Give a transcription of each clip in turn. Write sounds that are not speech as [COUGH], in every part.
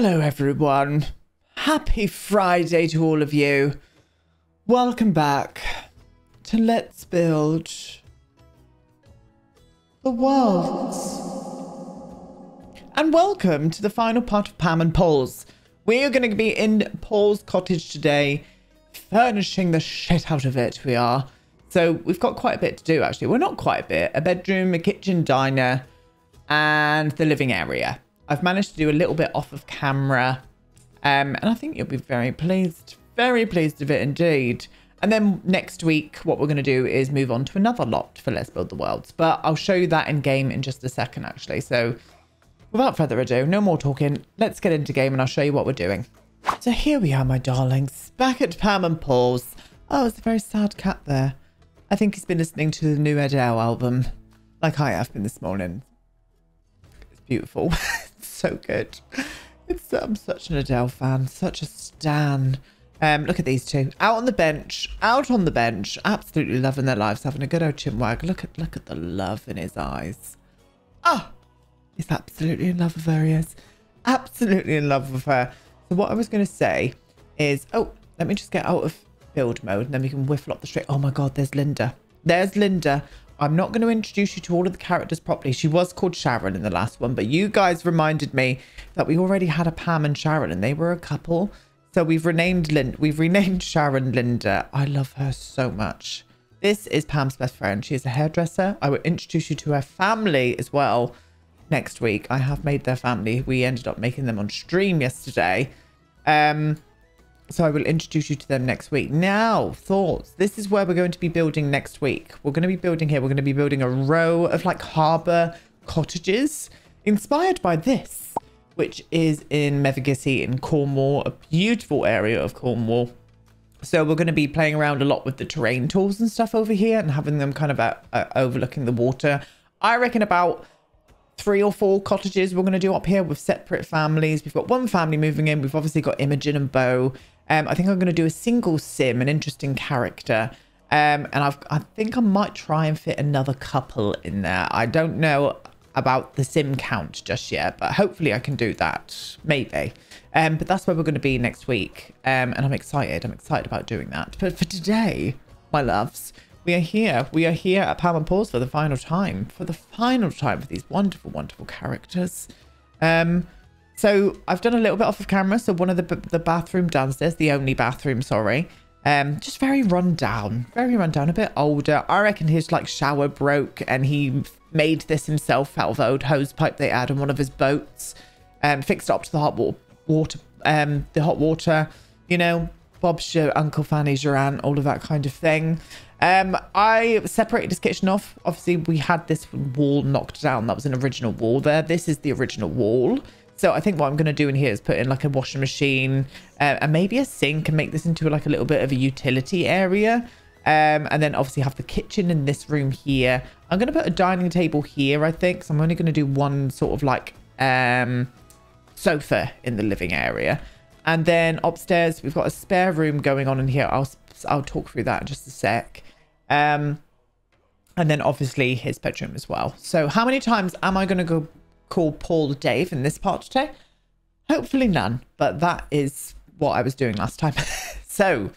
Hello, everyone. Happy Friday to all of you. Welcome back to Let's Build the Worlds. And welcome to the final part of Pam and Paul's. We are going to be in Paul's cottage today, furnishing the shit out of it. We are. So we've got quite a bit to do, actually. We're well, not quite a bit. A bedroom, a kitchen, diner, and the living area. I've managed to do a little bit off of camera. Um, and I think you'll be very pleased. Very pleased with it indeed. And then next week, what we're going to do is move on to another lot for Let's Build the Worlds. But I'll show you that in game in just a second, actually. So without further ado, no more talking. Let's get into game and I'll show you what we're doing. So here we are, my darlings. Back at Pam and Paul's. Oh, it's a very sad cat there. I think he's been listening to the new Adele album. Like I have been this morning. It's beautiful. [LAUGHS] so good. It's, I'm such an Adele fan. Such a stan. Um, look at these two out on the bench, out on the bench, absolutely loving their lives, having a good old chinwag. Look at look at the love in his eyes. Ah, oh, he's absolutely in love with her. He is absolutely in love with her. So what I was going to say is, oh, let me just get out of build mode, and then we can whiffle up the street. Oh my God, there's Linda. There's Linda. I'm not going to introduce you to all of the characters properly. She was called Sharon in the last one, but you guys reminded me that we already had a Pam and Sharon, and they were a couple. So we've renamed Lynn. We've renamed Sharon Linda. I love her so much. This is Pam's best friend. She is a hairdresser. I will introduce you to her family as well next week. I have made their family. We ended up making them on stream yesterday. Um, so I will introduce you to them next week. Now, thoughts. This is where we're going to be building next week. We're going to be building here. We're going to be building a row of like harbour cottages inspired by this which is in Mevagissey in Cornwall, a beautiful area of Cornwall. So we're going to be playing around a lot with the terrain tools and stuff over here and having them kind of uh, uh, overlooking the water. I reckon about three or four cottages we're going to do up here with separate families. We've got one family moving in. We've obviously got Imogen and Bo. Um, I think I'm going to do a single sim, an interesting character. Um, and I've, I think I might try and fit another couple in there. I don't know about the sim count just yet, but hopefully I can do that. Maybe. Um, but that's where we're going to be next week. Um, and I'm excited. I'm excited about doing that. But for today, my loves, we are here. We are here at Pam and Paul's for the final time. For the final time for these wonderful, wonderful characters. Um, so I've done a little bit off of camera. So one of the the bathroom downstairs, the only bathroom, sorry. Um, just very run down, very run down, a bit older. I reckon his like shower broke and he made this himself out of old hose pipe they had on one of his boats. Um, fixed up to the hot water, um, the hot water, you know, Bob's your uncle, Fanny's your aunt, all of that kind of thing. Um, I separated his kitchen off. Obviously, we had this wall knocked down. That was an original wall there. This is the original wall. So I think what I'm going to do in here is put in like a washing machine uh, and maybe a sink and make this into like a little bit of a utility area. Um, and then obviously have the kitchen in this room here. I'm going to put a dining table here, I think. So I'm only going to do one sort of like um, sofa in the living area. And then upstairs, we've got a spare room going on in here. I'll, I'll talk through that in just a sec. Um, and then obviously his bedroom as well. So how many times am I going to go call Paul Dave in this part today? Hopefully none, but that is what I was doing last time. [LAUGHS] so,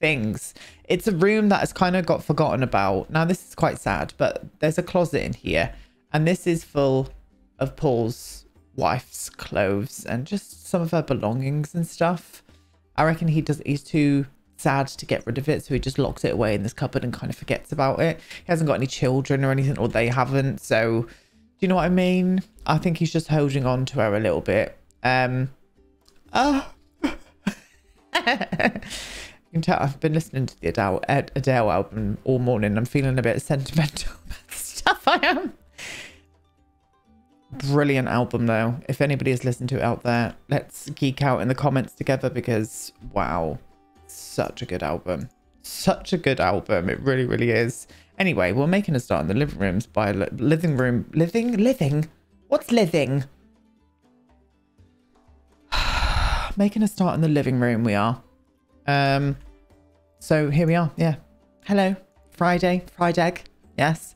things. It's a room that has kind of got forgotten about. Now, this is quite sad, but there's a closet in here, and this is full of Paul's wife's clothes and just some of her belongings and stuff. I reckon he does. He's too sad to get rid of it, so he just locks it away in this cupboard and kind of forgets about it. He hasn't got any children or anything, or they haven't, so you know what I mean? I think he's just holding on to her a little bit. Um, oh. you can tell I've been listening to the Adele, Adele album all morning. I'm feeling a bit sentimental [LAUGHS] about the stuff I am. Brilliant album though. If anybody has listened to it out there, let's geek out in the comments together because wow, such a good album. Such a good album. It really, really is. Anyway, we're making a start in the living rooms by li living room. Living? Living? What's living? [SIGHS] making a start in the living room, we are. Um, so here we are. Yeah. Hello. Friday. Fried egg. Yes.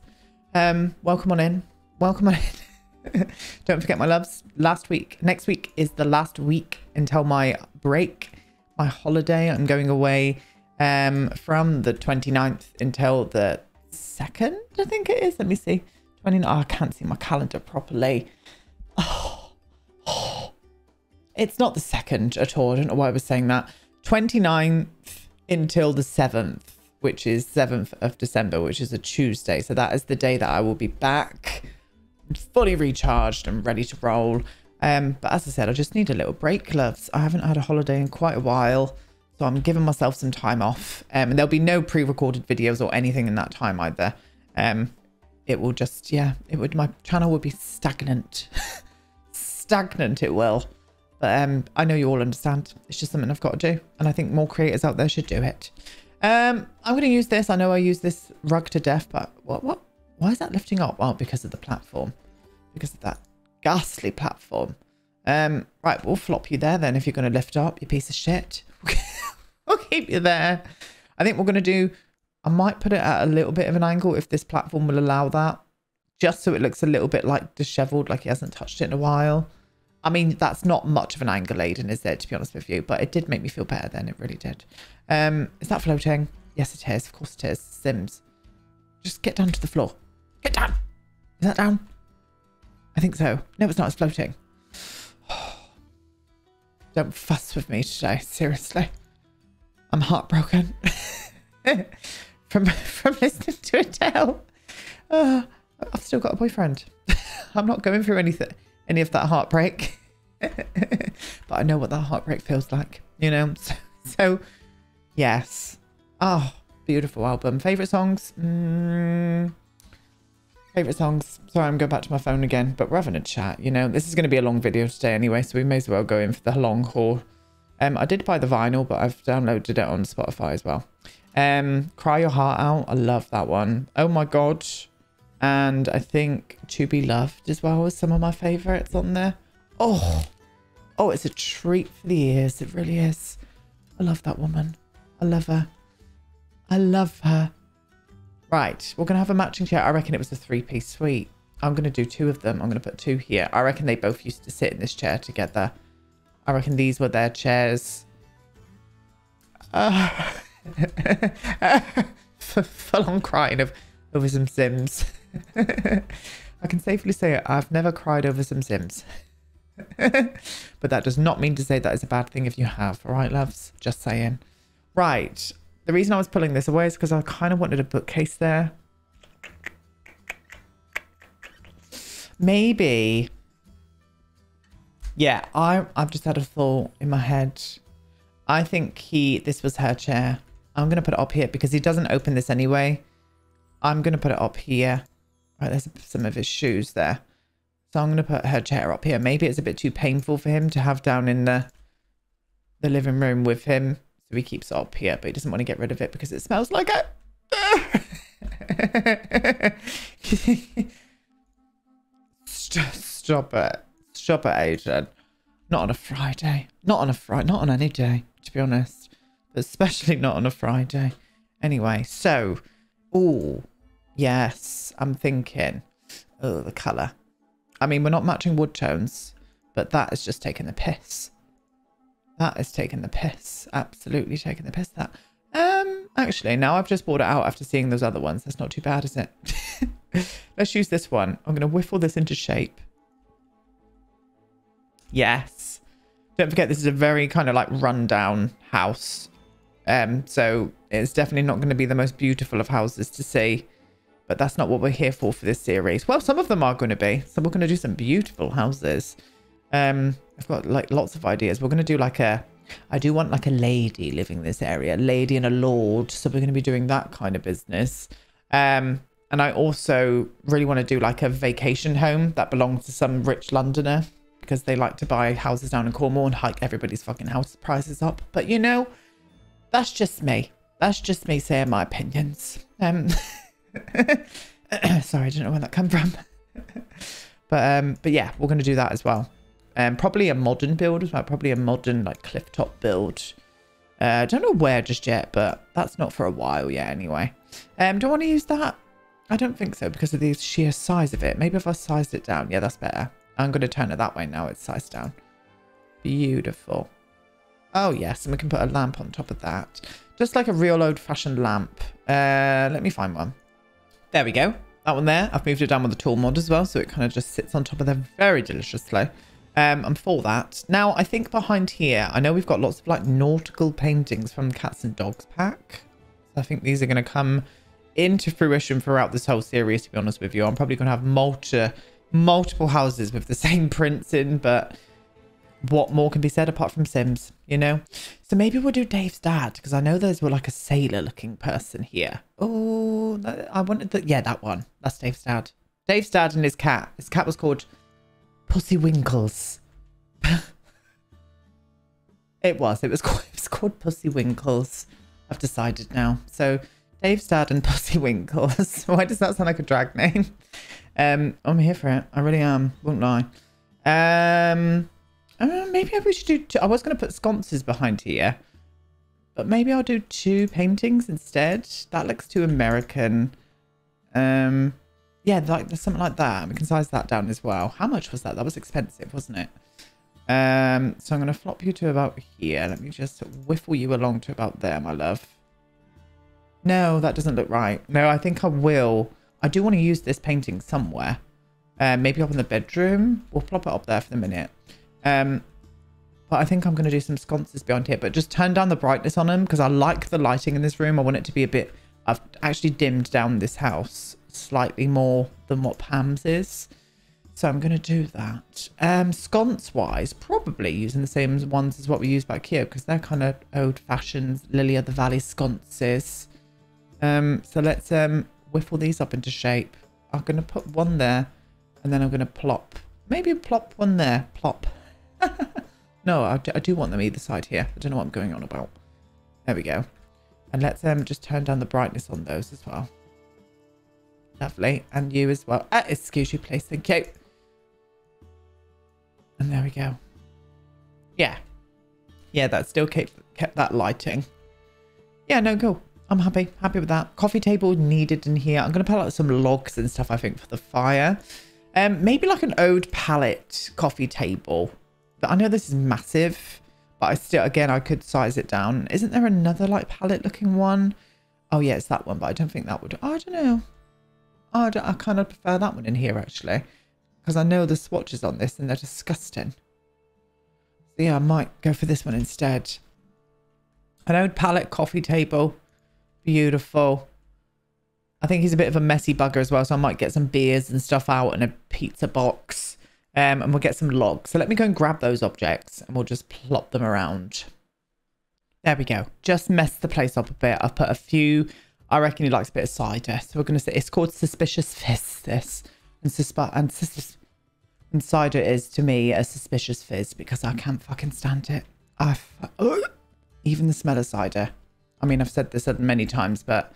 Um, welcome on in. Welcome on in. [LAUGHS] Don't forget, my loves, last week, next week week is the last week until my break, my holiday. I'm going away um, from the 29th until the 2nd, I think it is. Let me see. 29. Oh, I can't see my calendar properly. Oh, oh. It's not the 2nd at all. I don't know why I was saying that. 29th until the 7th, which is 7th of December, which is a Tuesday. So that is the day that I will be back fully recharged and ready to roll. Um, but as I said, I just need a little break, loves. I haven't had a holiday in quite a while. So I'm giving myself some time off. Um, and there'll be no pre-recorded videos or anything in that time either. Um, it will just, yeah, it would, my channel would be stagnant. [LAUGHS] stagnant it will. But um, I know you all understand. It's just something I've got to do. And I think more creators out there should do it. Um, I'm going to use this. I know I use this rug to death, but what, what, why is that lifting up? Well, because of the platform. Because of that ghastly platform. Um, right, we'll flop you there then if you're going to lift up, you piece of shit. [LAUGHS] we'll keep you there. I think we're going to do... I might put it at a little bit of an angle if this platform will allow that. Just so it looks a little bit like disheveled, like he hasn't touched it in a while. I mean, that's not much of an angle, Aiden, is it, to be honest with you? But it did make me feel better then. It really did. Um, is that floating? Yes, it is. Of course it is. Sims. Just get down to the floor. Get down. Is that down? I think so. No, it's not. It's floating. Don't fuss with me today. Seriously. I'm heartbroken. [LAUGHS] from from listening to Adele. Uh, I've still got a boyfriend. [LAUGHS] I'm not going through anything any of that heartbreak. [LAUGHS] but I know what that heartbreak feels like, you know? So, so yes. Oh, beautiful album. Favorite songs? Mm, favorite songs. Sorry, I'm going back to my phone again, but we're having a chat, you know? This is going to be a long video today anyway, so we may as well go in for the long haul. Um, I did buy the vinyl, but I've downloaded it on Spotify as well. Um, Cry Your Heart Out. I love that one. Oh my God. And I think To Be Loved as well was some of my favourites on there. Oh, oh, it's a treat for the ears. It really is. I love that woman. I love her. I love her. Right, we're going to have a matching chair. I reckon it was a three-piece suite. I'm going to do two of them. I'm going to put two here. I reckon they both used to sit in this chair together. I reckon these were their chairs. Uh, [LAUGHS] full on crying of over some Sims. [LAUGHS] I can safely say I've never cried over some Sims. [LAUGHS] but that does not mean to say that is a bad thing if you have. All right, loves? Just saying. Right. The reason I was pulling this away is because I kind of wanted a bookcase there. Maybe. Yeah, I, I've just had a thought in my head. I think he, this was her chair. I'm going to put it up here because he doesn't open this anyway. I'm going to put it up here. Right, there's some of his shoes there. So I'm going to put her chair up here. Maybe it's a bit too painful for him to have down in the the living room with him. So he keeps it up here, but he doesn't want to get rid of it because it smells like it. [LAUGHS] Stop it. Stop it, Adrian. Not on a Friday. Not on a Friday. Not on any day, to be honest. But especially not on a Friday. Anyway, so... Oh, Yes, I'm thinking. Oh, the colour. I mean, we're not matching wood tones, but that is just taking the piss. That is taking the piss. Absolutely taking the piss, that. Um, actually, now I've just bought it out after seeing those other ones. That's not too bad, is it? [LAUGHS] Let's use this one. I'm going to whiffle this into shape. Yes. Don't forget, this is a very kind of like rundown house. Um, so it's definitely not going to be the most beautiful of houses to see. But that's not what we're here for for this series. Well, some of them are going to be. So we're going to do some beautiful houses. Um, I've got like lots of ideas. We're going to do like a... I do want like a lady living in this area. lady and a lord. So we're going to be doing that kind of business. Um, and I also really want to do like a vacation home that belongs to some rich Londoner. Because they like to buy houses down in Cornwall and hike everybody's fucking house prices up. But you know, that's just me. That's just me saying my opinions. Um... [LAUGHS] Sorry, I don't know where that come from. [LAUGHS] but um, but yeah, we're gonna do that as well. Um, probably a modern build as well. Probably a modern like cliff top build. Uh, I don't know where just yet, but that's not for a while yet anyway. Um, do I want to use that? I don't think so because of the sheer size of it. Maybe if I sized it down. Yeah, that's better. I'm going to turn it that way now. It's sized down. Beautiful. Oh, yes. And we can put a lamp on top of that. Just like a real old-fashioned lamp. Uh, let me find one. There we go. That one there. I've moved it down with the tool mod as well. So it kind of just sits on top of there very deliciously. Um, I'm for that. Now, I think behind here, I know we've got lots of like nautical paintings from the Cats and Dogs pack. I think these are going to come into fruition throughout this whole series, to be honest with you. I'm probably going to have multi, multiple houses with the [LAUGHS] same prints in, but what more can be said apart from Sims, you know? So maybe we'll do Dave's dad, because I know there's like a sailor-looking person here. Oh, I wanted the... Yeah, that one. That's Dave's dad. Dave's dad and his cat. His cat was called Pussy Winkles. [LAUGHS] it was. It was called, it was called Pussy Winkles. I've decided now. So Dave's dad and [LAUGHS] Pussy Winkles. Why does that sound like a drag name? Um, I'm here for it. I really am. Won't lie. Um, uh, maybe we should do. Two. I was going to put sconces behind here, but maybe I'll do two paintings instead. That looks too American. Um, yeah, like something like that. We can size that down as well. How much was that? That was expensive, wasn't it? Um, so I'm going to flop you to about here. Let me just whiffle you along to about there, my love. No, that doesn't look right. No, I think I will. I do want to use this painting somewhere. Uh, maybe up in the bedroom. We'll plop it up there for the minute. Um, but I think I'm going to do some sconces behind here. But just turn down the brightness on them because I like the lighting in this room. I want it to be a bit... I've actually dimmed down this house slightly more than what Pam's is. So I'm going to do that. Um, sconce-wise, probably using the same ones as what we use back here because they're kind of old-fashioned Lily of the Valley sconces. Um, so let's um, whiffle these up into shape. I'm going to put one there and then I'm going to plop. Maybe plop one there. Plop. [LAUGHS] no, I do, I do want them either side here. I don't know what I'm going on about. There we go. And let's um, just turn down the brightness on those as well. Lovely. And you as well. Uh, excuse you, please. Thank you. And there we go. Yeah. Yeah, that still kept, kept that lighting. Yeah, no, cool. I'm happy. Happy with that. Coffee table needed in here. I'm going to put out some logs and stuff, I think, for the fire. Um, maybe like an old pallet coffee table. But I know this is massive, but I still, again, I could size it down. Isn't there another like pallet looking one? Oh yeah, it's that one, but I don't think that would, I don't know. Oh, I, I kind of prefer that one in here actually, because I know the swatches on this and they're disgusting. So yeah, I might go for this one instead. An old pallet coffee table. Beautiful. I think he's a bit of a messy bugger as well, so I might get some beers and stuff out and a pizza box. Um, and we'll get some logs. So let me go and grab those objects and we'll just plop them around. There we go. Just mess the place up a bit. I've put a few... I reckon he likes a bit of cider. So we're going to say it's called Suspicious Fizz, this. And, susp and, sus and cider is, to me, a suspicious fizz because I can't fucking stand it. I... [GASPS] Even the smell of cider. I mean, I've said this many times, but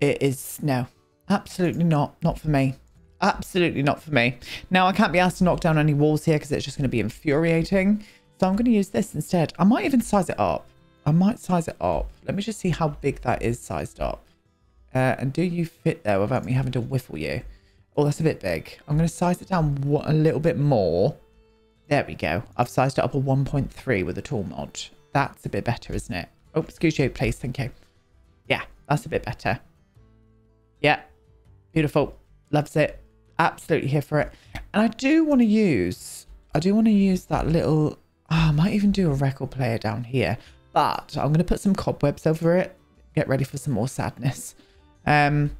it is no, absolutely not. Not for me. Absolutely not for me. Now, I can't be asked to knock down any walls here because it's just going to be infuriating. So I'm going to use this instead. I might even size it up. I might size it up. Let me just see how big that is sized up. Uh, and do you fit there without me having to whiffle you? Oh, that's a bit big. I'm going to size it down a little bit more. There we go. I've sized it up a 1.3 with a tool mod. That's a bit better, isn't it? Oh, excuse you, please. Thank you. Yeah, that's a bit better. Yeah, beautiful. Loves it. Absolutely here for it. And I do want to use, I do want to use that little, oh, I might even do a record player down here. But I'm going to put some cobwebs over it. Get ready for some more sadness. Um,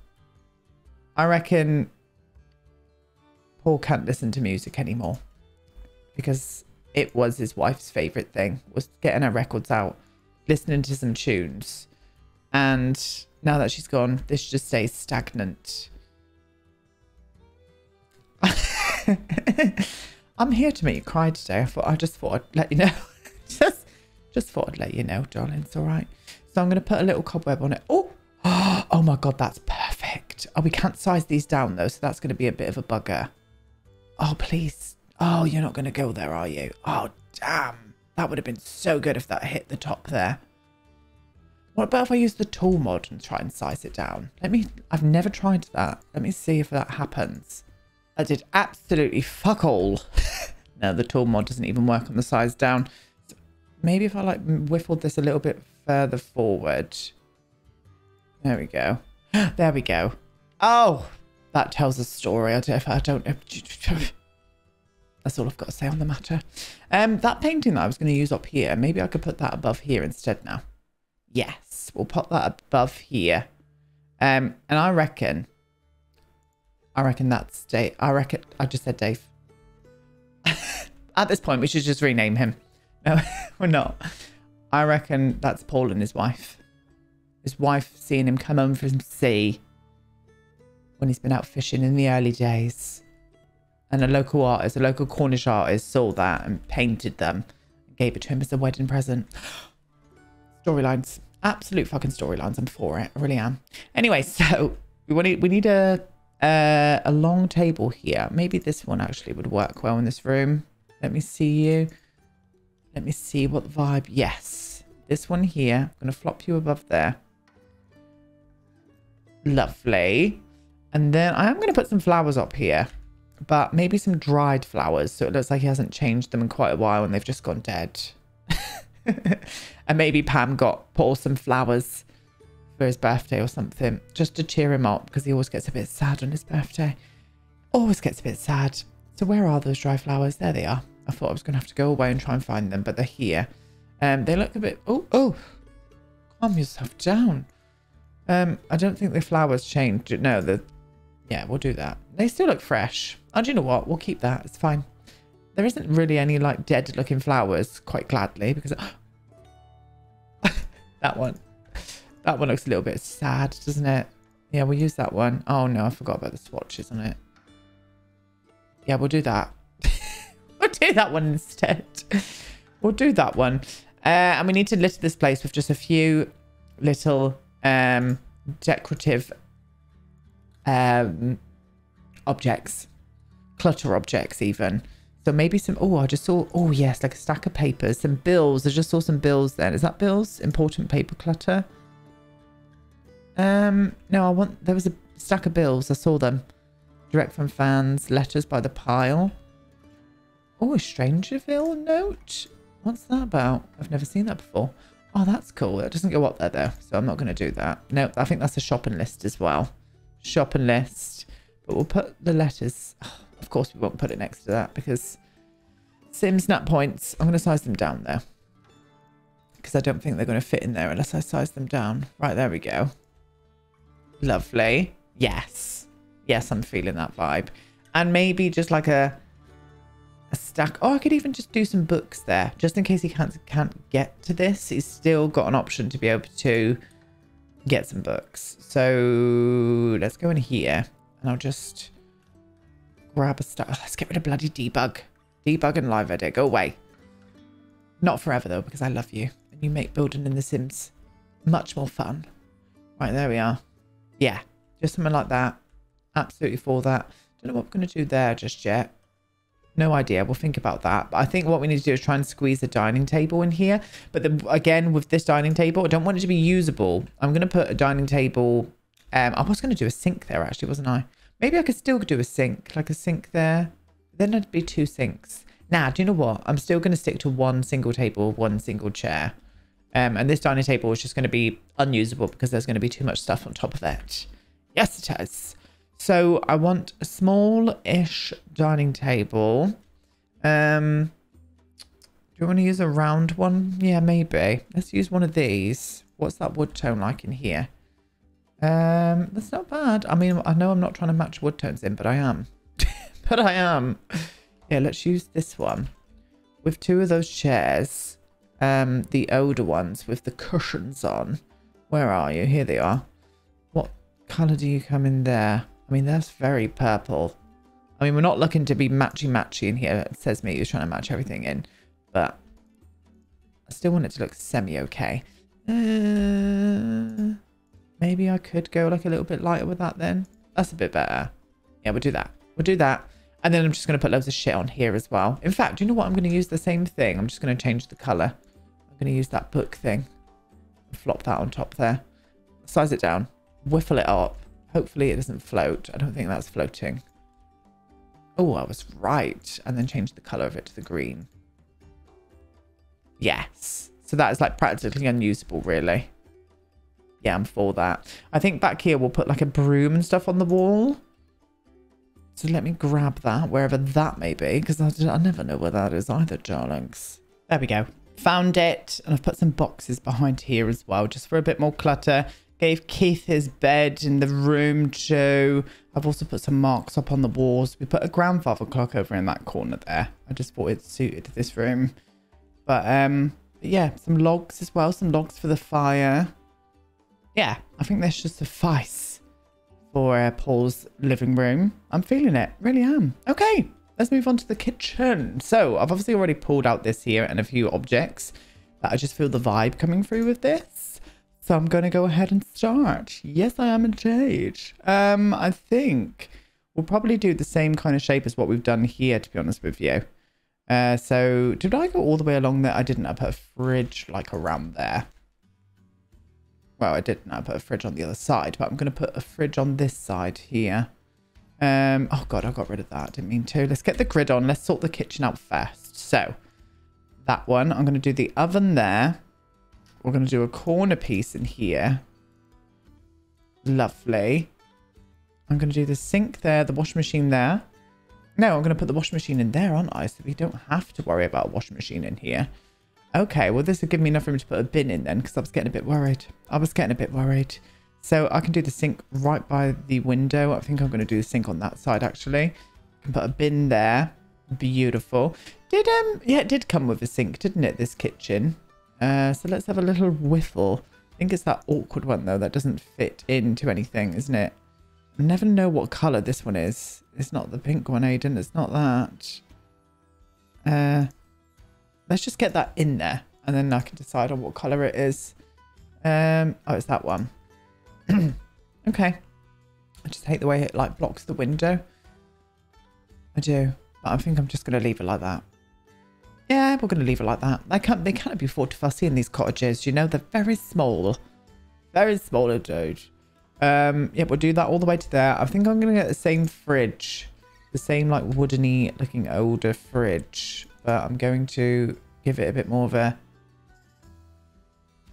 I reckon Paul can't listen to music anymore because it was his wife's favorite thing was getting her records out, listening to some tunes. And now that she's gone, this just stays stagnant. [LAUGHS] I'm here to make you cry today. I thought I just thought I'd let you know. [LAUGHS] just just thought I'd let you know, darling. It's all right. So I'm going to put a little cobweb on it. Oh, [GASPS] oh my God, that's perfect. Oh, we can't size these down though, so that's going to be a bit of a bugger. Oh, please. Oh, you're not going to go there, are you? Oh, damn. That would have been so good if that hit the top there. What about if I use the tool mod and try and size it down? Let me, I've never tried that. Let me see if that happens. I did absolutely fuck all. [LAUGHS] No, the tool mod doesn't even work on the size down. Maybe if I like whiffled this a little bit further forward. There we go. [GASPS] There we go. Oh, that tells a story. I don't, I don't [LAUGHS] That's all I've got to say on the matter. Um, that painting that I was going to use up here, maybe I could put that above here instead now. Yes, we'll put that above here. Um, and I reckon, I reckon that's Dave. I reckon, I just said Dave. [LAUGHS] At this point, we should just rename him. [LAUGHS] No, we're not. I reckon that's Paul and his wife. His wife seeing him come home from sea when he's been out fishing in the early days and a local artist, a local Cornish artist, saw that and painted them and gave it to him as a wedding present. [GASPS] storylines. Absolute fucking storylines. I'm for it. I really am. Anyway, [LAUGHS] so we need, we need a, a long table here. Maybe this one actually would work well in this room. Let me see you. Let me see what vibe. Yes. This one here. I'm going to flop you above there. Lovely. And then I am going to put some flowers up here but maybe some dried flowers. So it looks like he hasn't changed them in quite a while and they've just gone dead. [LAUGHS] and maybe Pam got Paul some flowers for his birthday or something, just to cheer him up because he always gets a bit sad on his birthday. Always gets a bit sad. So where are those dry flowers? There they are. I thought I was going to have to go away and try and find them, but they're here. Um, they look a bit... Oh, oh. Calm yourself down. Um, I don't think the flowers changed. No, the... Yeah, we'll do that. They still look fresh. And oh, you know what? We'll keep that. It's fine. There isn't really any like dead looking flowers, quite gladly, because [GASPS] that one, that one looks a little bit sad, doesn't it? Yeah, we'll use that one. Oh no, I forgot about the swatches on it. Yeah, we'll do that. [LAUGHS] do that one instead. we'll do that one. Uh, and we need to litter this place with just a few little um, decorative um, objects clutter objects even. So maybe some, oh, I just saw, oh yes, like a stack of papers, some bills. I just saw some bills then. Is that bills? Important paper clutter? Um, no, I want, there was a stack of bills. I saw them. Direct from fans, letters by the pile. Oh, a Strangerville note? What's that about? I've never seen that before. Oh, that's cool. It doesn't go up there though, so I'm not going to do that. No, I think that's a shopping list as well. Shopping list. But we'll put the letters. Oh, [SIGHS] of course, we won't put it next to that because Sims snap points, I'm going to size them down there. Because I don't think they're going to fit in there unless I size them down. Right, there we go. Lovely. Yes. Yes, I'm feeling that vibe. And maybe just like a a stack. Oh, I could even just do some books there. Just in case he can't can't get to this. He's still got an option to be able to get some books. So let's go in here. And I'll just grab a stuff. Oh, let's get rid of bloody debug. Debug and live edit. Go away. Not forever though, because I love you. And you make building in The Sims much more fun. Right, there we are. Yeah, just something like that. Absolutely for that. Don't know what we're going to do there just yet. No idea. We'll think about that. But I think what we need to do is try and squeeze the dining table in here. But then again, with this dining table, I don't want it to be usable. I'm going to put a dining table. Um, I was going to do a sink there actually, wasn't I? Maybe I could still do a sink, like a sink there. Then it'd be two sinks. Now, do you know what? I'm still going to stick to one single table, one single chair. Um, and this dining table is just going to be unusable because there's going to be too much stuff on top of it. Yes, it is. So I want a small-ish dining table. Um, do you want to use a round one? Yeah, maybe. Let's use one of these. What's that wood tone like in here? Um, that's not bad. I mean, I know I'm not trying to match wood tones in, but I am. [LAUGHS] but I am. Yeah, let's use this one. With two of those chairs. Um, the older ones with the cushions on. Where are you? Here they are. What colour do you come in there? I mean, that's very purple. I mean, we're not looking to be matchy-matchy in here. It says me who's trying to match everything in. But I still want it to look semi-okay. Uh... Maybe I could go like a little bit lighter with that then. That's a bit better. Yeah, we'll do that. We'll do that. And then I'm just going to put loads of shit on here as well. In fact, you know what? I'm going to use the same thing. I'm just going to change the colour. I'm going to use that book thing. Flop that on top there. Size it down. Whiffle it up. Hopefully it doesn't float. I don't think that's floating. Oh, I was right. And then change the color of it to the green. Yes. So that is like practically unusable, really. Yeah, I'm for that. I think back here we'll put like a broom and stuff on the wall. So let me grab that, wherever that may be, because I, I never know where that is either, darlings. There we go. Found it, and I've put some boxes behind here as well, just for a bit more clutter. Gave Keith his bed in the room too. I've also put some marks up on the walls. We put a grandfather clock over in that corner there. I just thought it suited this room. But um, yeah, some logs as well. Some logs for the fire. Yeah, I think this should suffice for uh, Paul's living room. I'm feeling it. Really am. Okay, let's move on to the kitchen. So I've obviously already pulled out this here and a few objects. But I just feel the vibe coming through with this. So I'm going to go ahead and start. Yes, I am indeed. Um, I think we'll probably do the same kind of shape as what we've done here, to be honest with you. Uh, so did I go all the way along there? I didn't. I put a fridge like around there. Well, I didn't. I put a fridge on the other side, but I'm going to put a fridge on this side here. Um, oh, God, I got rid of that. Didn't mean to. Let's get the grid on. Let's sort the kitchen out first. So, that one. I'm going to do the oven there. We're going to do a corner piece in here. Lovely. I'm going to do the sink there, the washing machine there. No, I'm going to put the washing machine in there, aren't I? So we don't have to worry about a washing machine in here. Okay, well, this will give me enough room to put a bin in then, because I was getting a bit worried. I was getting a bit worried. So I can do the sink right by the window. I think I'm going to do the sink on that side, actually. I can put a bin there. Beautiful. Did, um, yeah, it did come with a sink, didn't it, this kitchen? Uh, so let's have a little whiffle. I think it's that awkward one, though, that doesn't fit into anything, isn't it? I never know what colour this one is. It's not the pink one, Aiden. It's not that. Uh, let's just get that in there. And then I can decide on what colour it is. Um, oh, it's that one. [CLEARS THROAT] okay. I just hate the way it like blocks the window. I do. But I think I'm just going to leave it like that. Yeah, we're going to leave it like that. They can't, they can't be afford to fussy in these cottages. You know, they're very small. Very small indeed. Um, yeah, we'll do that all the way to there. I think I'm going to get the same fridge. The same like woodeny looking older fridge. But I'm going to give it a bit more of a...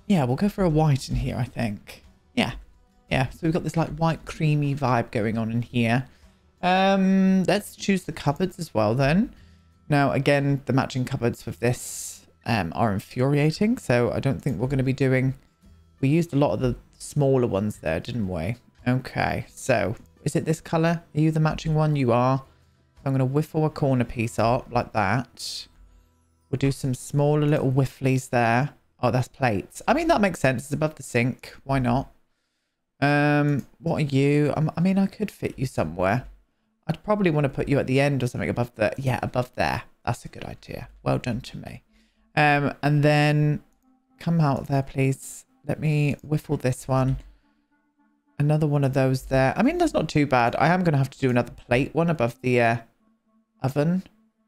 Yeah, we'll go for a white in here, I think. Yeah. Yeah, so we've got this like white creamy vibe going on in here. Um, let's choose the cupboards as well then. Now, again, the matching cupboards with this um, are infuriating. So I don't think we're going to be doing... We used a lot of the smaller ones there, didn't we? Okay, so is it this color? Are you the matching one? You are. I'm going to whiffle a corner piece up like that. We'll do some smaller little whifflies there. Oh, that's plates. I mean, that makes sense. It's above the sink. Why not? Um, what are you? I mean, I could fit you somewhere. I'd probably want to put you at the end or something above the... Yeah, above there. That's a good idea. Well done to me. Um, and then come out there, please. Let me whiffle this one. Another one of those there. I mean, that's not too bad. I am going to have to do another plate one above the uh, oven.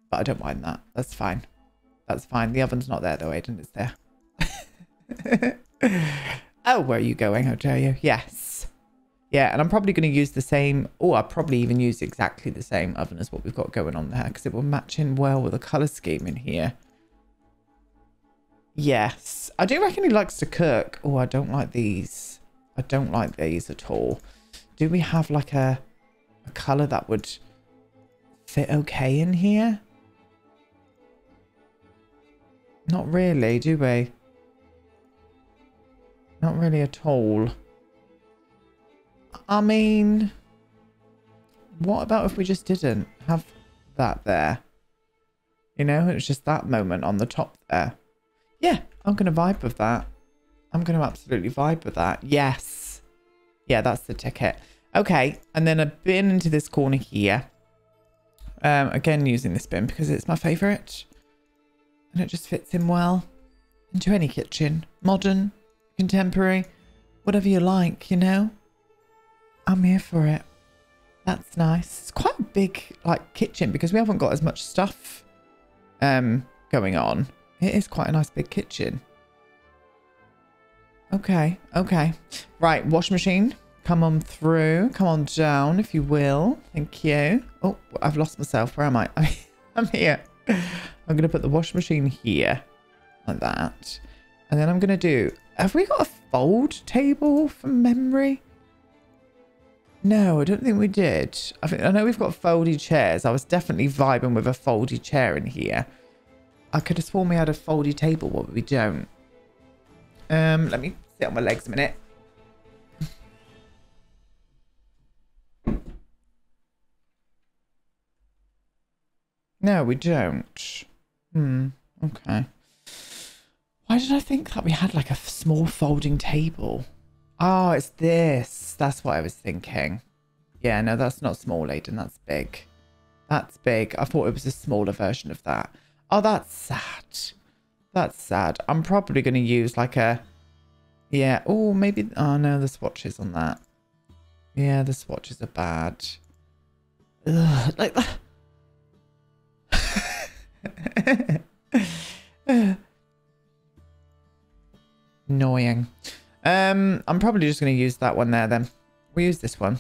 But I don't mind that. That's fine. That's fine. The oven's not there though, Aiden. It's there. [LAUGHS] oh, where are you going? How dare you? Yes. Yeah, and I'm probably going to use the same... Oh, I'll probably even use exactly the same oven as what we've got going on there. Because it will match in well with the colour scheme in here. Yes. I do reckon he likes to cook. Oh, I don't like these. I don't like these at all. Do we have like a, a colour that would fit okay in here? Not really, do we? Not really at all. I mean, what about if we just didn't have that there? You know, it's just that moment on the top there. Yeah, I'm going to vibe with that. I'm going to absolutely vibe with that. Yes. Yeah, that's the ticket. Okay, and then a bin into this corner here. Um, again, using this bin because it's my favourite. And it just fits in well into any kitchen. Modern, contemporary, whatever you like, you know? I'm here for it. That's nice. It's quite a big, like, kitchen because we haven't got as much stuff um, going on. It is quite a nice big kitchen. Okay, okay. Right, wash machine. Come on through. Come on down, if you will. Thank you. Oh, I've lost myself. Where am I? [LAUGHS] I'm here. I'm going to put the washing machine here. Like that. And then I'm going to do... Have we got a fold table from memory? No, I don't think we did. I think I know we've got foldy chairs. I was definitely vibing with a foldy chair in here. I could have sworn we had a foldy table, but we don't. Um, let me sit on my legs a minute. No, we don't. Hmm. Okay. Why did I think that we had like a small folding table? Oh, it's this. That's what I was thinking. Yeah, no, that's not small, Aiden. That's big. That's big. I thought it was a smaller version of that. Oh, that's sad. That's sad. I'm probably going to use like a... Yeah. Oh, maybe... Oh, no, the swatches on that. Yeah, the swatches are bad. Ugh, like... That. [LAUGHS] Annoying. Um, I'm probably just going to use that one there then. We use this one.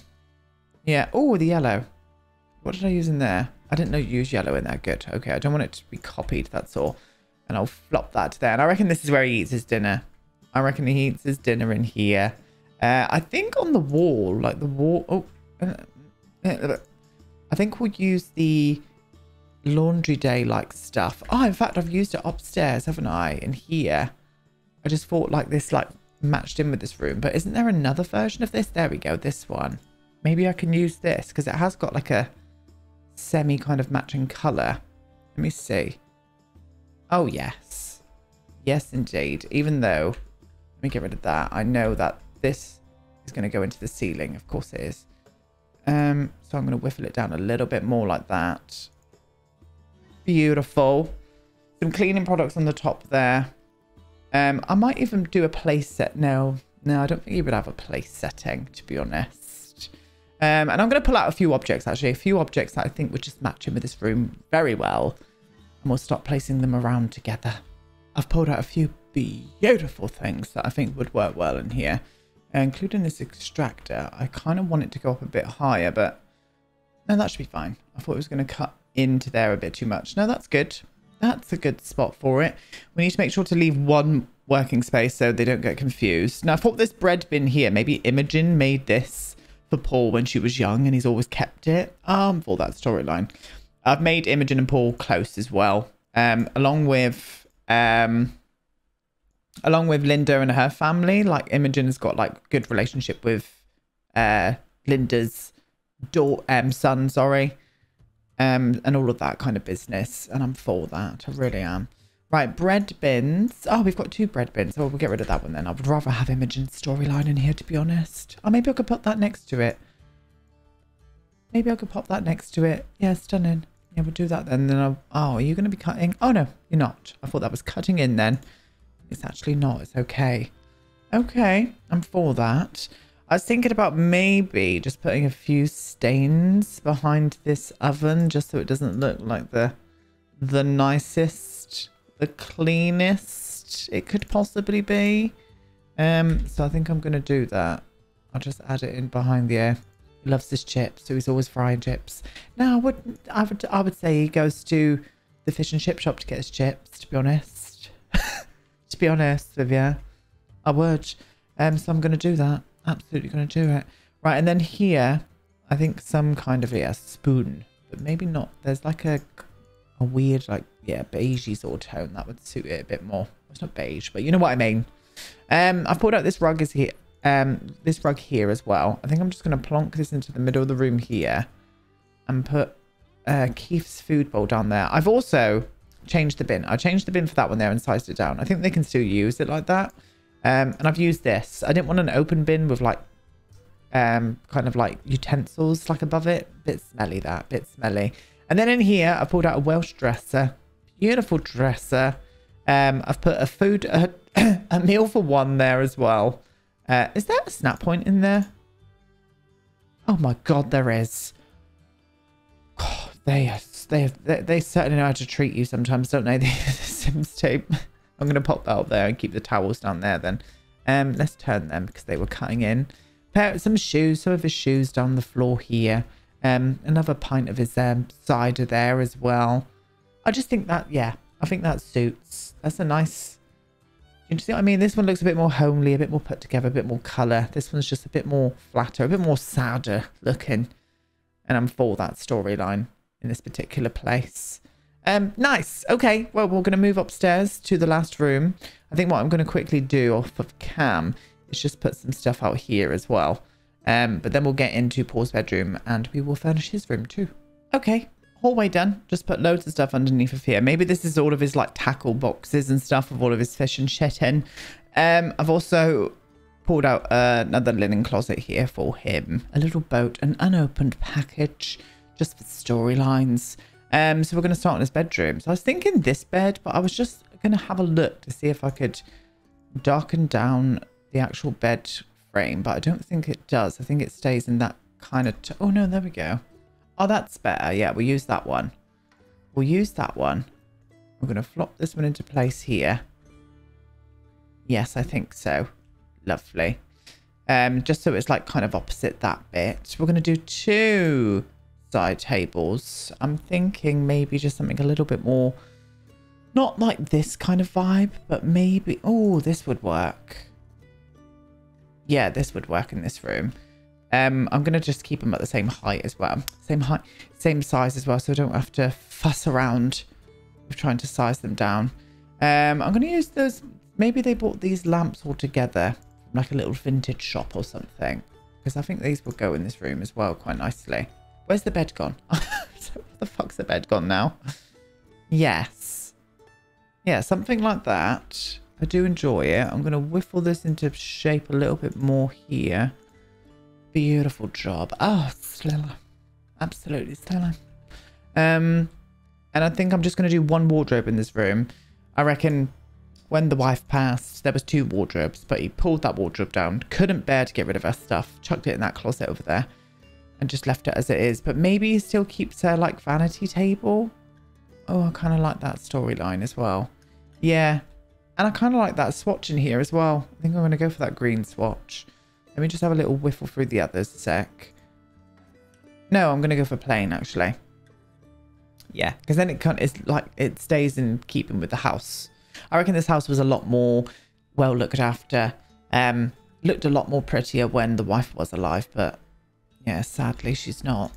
Yeah. Oh, the yellow. What did I use in there? I didn't know you use yellow in there. Good. Okay, I don't want it to be copied, that's all. And I'll flop that there. And I reckon this is where he eats his dinner. I reckon he eats his dinner in here. Uh, I think on the wall, like the wall... Oh, uh, uh, I think we'll use the laundry day like stuff. Oh, in fact, I've used it upstairs, haven't I? In here. I just thought like this like matched in with this room. But isn't there another version of this? There we go. This one. Maybe I can use this because it has got like a semi kind of matching color. Let me see. Oh, yes. Yes, indeed. Even though, let me get rid of that. I know that this is going to go into the ceiling. Of course it is. Um, so I'm going to whiffle it down a little bit more like that. Beautiful. Some cleaning products on the top there. Um, I might even do a place set. No, no, I don't think you would have a place setting, to be honest. Um, and I'm going to pull out a few objects, actually. A few objects that I think would just match in with this room very well. And we'll start placing them around together. I've pulled out a few beautiful things that I think would work well in here. including this extractor. I kind of want it to go up a bit higher, but no, that should be fine. I thought it was going to cut into there a bit too much. No, that's good. That's a good spot for it. We need to make sure to leave one working space so they don't get confused. Now, I thought this bread bin here, maybe Imogen made this for Paul when she was young and he's always kept it um, for that storyline. I've made Imogen and Paul close as well, um, along with um, along with Linda and her family. Like Imogen has got like good relationship with uh, Linda's daughter, um, son. Sorry, um, and all of that kind of business. And I'm for that. I really am. Right, bread bins. Oh, we've got two bread bins. Oh, we'll get rid of that one then. I would rather have Imogen's storyline in here, to be honest. Oh, maybe I could put that next to it. Maybe I could pop that next to it. Yeah, stunning. Yeah, we'll do that then. Then I'll, oh, are you going to be cutting? Oh, no, you're not. I thought that was cutting in then. It's actually not. It's okay. Okay, I'm for that. I was thinking about maybe just putting a few stains behind this oven just so it doesn't look like the the nicest, the cleanest it could possibly be. Um, so I think I'm going to do that. I'll just add it in behind there. He loves his chips, so he's always frying chips. Now, I would, I would, I would say he goes to the fish and chip shop to get his chips. To be honest, [LAUGHS] to be honest with you, I would. Um, so I'm going to do that absolutely going to do it. Right, and then here, I think some kind of, yeah, spoon. But maybe not. There's like a, a weird, like, yeah, beigey sort of tone. That would suit it a bit more. It's not beige, but you know what I mean. Um, I've pulled out this rug is here. Um, this rug here as well. I think I'm just going to plonk this into the middle of the room here. And put uh, Keith's food bowl down there. I've also changed the bin. I changed the bin for that one there and sized it down. I think they can still use it like that. Um, and I've used this. I didn't want an open bin with like, um, kind of like utensils like above it. Bit smelly that, bit smelly. And then in here, I pulled out a Welsh dresser. Beautiful dresser. Um, I've put a food, a, [COUGHS] a meal for one there as well. Uh, is there a snap point in there? Oh my god, there is. They, they, they, they certainly know how to treat you sometimes, don't they? [LAUGHS] the Sims tape. I'm going to pop that up there and keep the towels down there then. Um, let's turn them because they were cutting in. pair some shoes, some of his shoes down the floor here. Um, another pint of his um, cider there as well. I just think that, yeah, I think that suits. That's a nice, you see what I mean? This one looks a bit more homely, a bit more put together, a bit more colour. This one's just a bit more flatter, a bit more sadder looking. And I'm for that storyline in this particular place. Um, nice. Okay, well, we're going to move upstairs to the last room. I think what I'm going to quickly do off of cam is just put some stuff out here as well. Um, but then we'll get into Paul's bedroom and we will furnish his room too. Okay, hallway done. Just put loads of stuff underneath of here. Maybe this is all of his like tackle boxes and stuff of all of his fish and shit in. Um, I've also pulled out uh, another linen closet here for him. A little boat, an unopened package, just for storylines. Um, so we're going to start in his bedroom. So I was thinking this bed, but I was just going to have a look to see if I could darken down the actual bed frame, but I don't think it does. I think it stays in that kind of... oh, no, there we go. Oh, that's better. Yeah, we'll use that one. We'll use that one. We're going to flop this one into place here. Yes, I think so. Lovely. Um, just so it's like kind of opposite that bit. We're going to do two side tables. I'm thinking maybe just something a little bit more, not like this kind of vibe, but maybe, oh, this would work. Yeah, this would work in this room. Um, I'm going to just keep them at the same height as well. Same height, same size as well, so I don't have to fuss around with trying to size them down. Um, I'm going to use those, maybe they bought these lamps all together, like a little vintage shop or something. Because I think these will go in this room as well quite nicely. Where's the bed gone? [LAUGHS] The fuck's the bed gone now? Yes. Yeah, something like that. I do enjoy it. I'm going to whiffle this into shape a little bit more here. Beautiful job. Oh, stellar. Absolutely stellar. Um, and I think I'm just going to do one wardrobe in this room. I reckon when the wife passed, there was two wardrobes, but he pulled that wardrobe down. Couldn't bear to get rid of her stuff. Chucked it in that closet over there and just left it as it is. But maybe he still keeps her like vanity table. Oh, I kind of like that storyline as well. Yeah. And I kind of like that swatch in here as well. I think I'm going to go for that green swatch. Let me just have a little whiffle through the others a sec. No, I'm going to go for plain actually. Yeah, because then it kind of, it's like it stays in keeping with the house. I reckon this house was a lot more well looked after. Um, looked a lot more prettier when the wife was alive, but yeah, sadly she's not.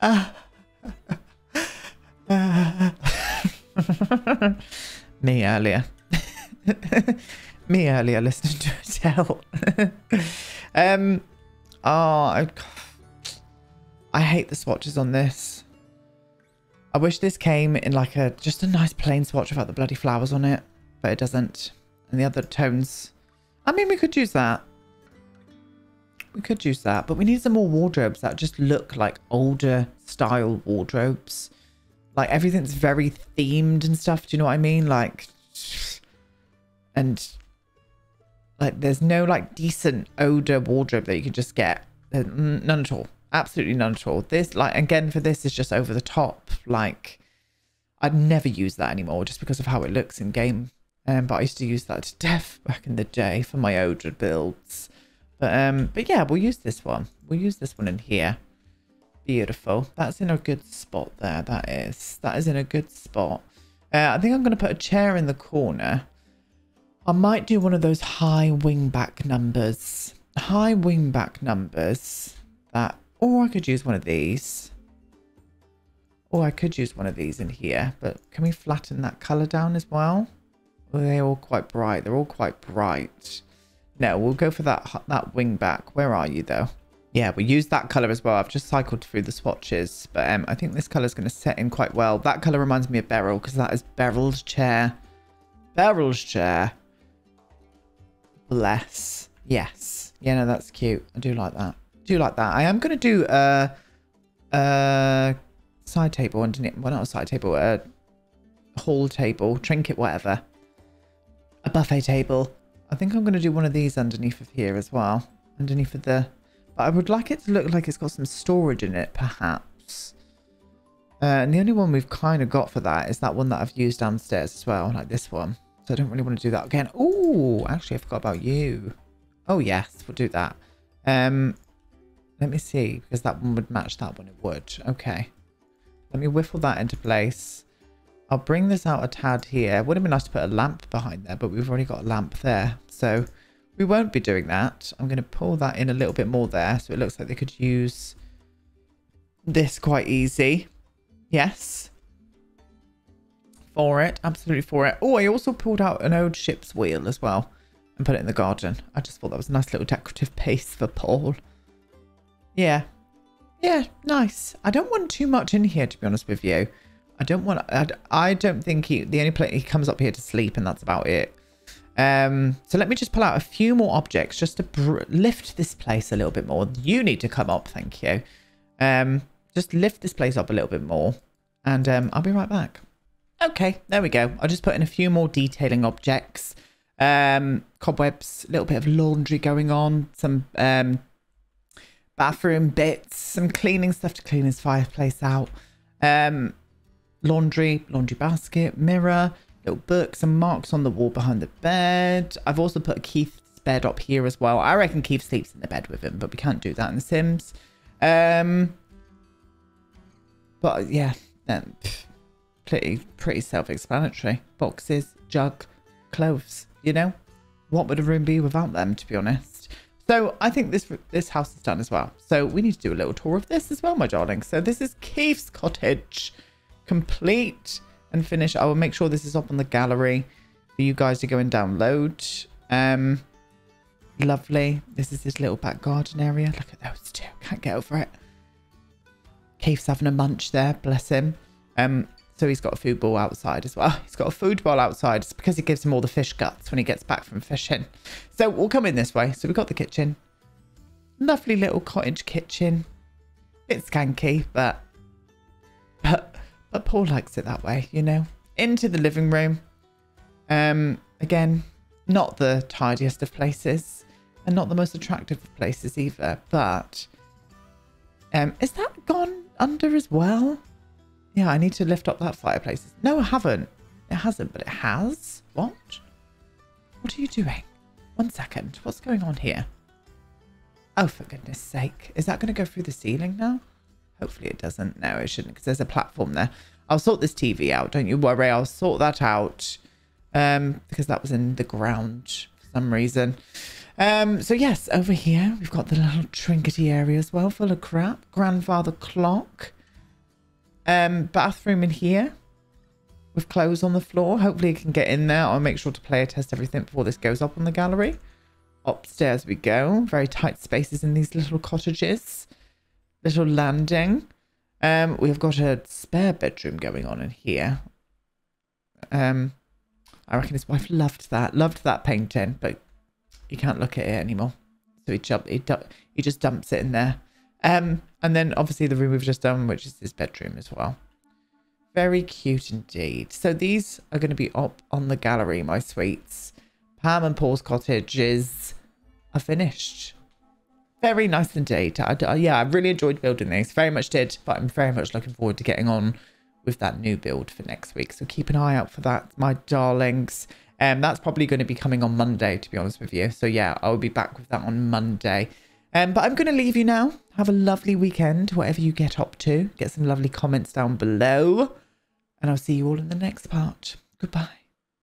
Uh, [LAUGHS] uh, Me earlier. [LAUGHS] Me earlier listening to a tell. [LAUGHS] um, oh, I, I hate the swatches on this. I wish this came in like a, just a nice plain swatch without the bloody flowers on it, but it doesn't. And the other tones, I mean, we could use that. We could use that, but we need some more wardrobes that just look like older style wardrobes. Like everything's very themed and stuff. Do you know what I mean? Like, and like there's no like decent older wardrobe that you can just get. None at all. Absolutely none at all. This like again for this is just over the top. Like I'd never use that anymore just because of how it looks in game. Um, but I used to use that to death back in the day for my older builds. But um, but yeah, we'll use this one. We'll use this one in here. Beautiful. That's in a good spot there. That is. That is in a good spot. Uh, I think I'm going to put a chair in the corner. I might do one of those high wingback numbers. High wingback numbers. That, or I could use one of these. Or I could use one of these in here. But can we flatten that colour down as well? They're all quite bright? They're all quite bright. No, we'll go for that that wing back. Where are you though? Yeah, we use that color as well. I've just cycled through the swatches, but um, I think this color is going to set in quite well. That color reminds me of Beryl because that is Beryl's chair. Beryl's chair. Bless. Yes. Yeah, no, that's cute. I do like that. I do like that. I am going to do a, a side table underneath. Well, not a side table. A hall table, trinket, whatever. A buffet table I think I'm going to do one of these underneath of here as well. Underneath of the... But I would like it to look like it's got some storage in it, perhaps. Uh, and the only one we've kind of got for that is that one that I've used downstairs as well, like this one. So I don't really want to do that again. Oh, actually, I forgot about you. Oh, yes, we'll do that. Um, let me see, because that one would match that one. It would. Okay. Let me whiffle that into place. I'll bring this out a tad here. Would have been nice to put a lamp behind there, but we've already got a lamp there. So we won't be doing that. I'm going to pull that in a little bit more there. So it looks like they could use this quite easy. Yes. For it. Absolutely for it. Oh, I also pulled out an old ship's wheel as well and put it in the garden. I just thought that was a nice little decorative [LAUGHS] piece for Paul. Yeah. Yeah, nice. I don't want too much in here, to be honest with you. I don't want... I, I don't think he... The only place... He comes up here to sleep and that's about it. Um, so let me just pull out a few more objects just to lift this place a little bit more. You need to come up, thank you. Um, just lift this place up a little bit more. And um, I'll be right back. Okay, there we go. I'll just put in a few more detailing objects. Um, cobwebs, a little bit of laundry going on, some um, bathroom bits, some cleaning stuff to clean his fireplace out. Um, laundry, laundry basket, mirror, little books and marks on the wall behind the bed. I've also put Keith's bed up here as well. I reckon Keith sleeps in the bed with him, but we can't do that in The Sims. Um, but yeah, then pretty pretty self-explanatory. Boxes, jug, clothes. You know, what would a room be without them? To be honest. So I think this this house is done as well. So we need to do a little tour of this as well, my darling. So this is Keith's cottage, complete and finish. I will make sure this is up on the gallery for you guys to go and download. Um, lovely. This is his little back garden area. Look at those two. Can't get over it. Keith's having a munch there. Bless him. Um, so he's got a food ball outside as well. He's got a food bowl outside. It's because he gives him all the fish guts when he gets back from fishing. So we'll come in this way. So we've got the kitchen. Lovely little cottage kitchen. Bit skanky, but, but, but Paul likes it that way, you know. Into the living room. Um, again, not the tidiest of places and not the most attractive of places either, but um, is that gone under as well? Yeah, I need to lift up that fireplace. No, I haven't. It hasn't, but it has. What? What are you doing? One second. What's going on here? Oh, for goodness sake. Is that going to go through the ceiling now? Hopefully it doesn't. No, it shouldn't because there's a platform there. I'll sort this TV out. Don't you worry. I'll sort that out um, because that was in the ground for some reason. Um, so yes, over here we've got the little trinkety area as well, full of crap. Grandfather clock. Um, bathroom in here with clothes on the floor. Hopefully you can get in there. I'll make sure to player test everything before this goes up on the gallery. Upstairs we go. Very tight spaces in these little cottages. Little landing. Um, we've got a spare bedroom going on in here. Um, I reckon his wife loved that. Loved that painting, but he can't look at it anymore. So he jump, he, he just dumps it in there. Um, and then obviously the room we've just done, which is his bedroom as well. Very cute indeed. So these are going to be up on the gallery, my sweets. Pam and Paul's cottages are finished. Very nice indeed. I, I, yeah, I really enjoyed building these. Very much did. But I'm very much looking forward to getting on with that new build for next week. So keep an eye out for that, my darlings. Um, that's probably going to be coming on Monday, to be honest with you. So yeah, I'll be back with that on Monday. Um, but I'm going to leave you now. Have a lovely weekend, whatever you get up to. Get some lovely comments down below. And I'll see you all in the next part. Goodbye.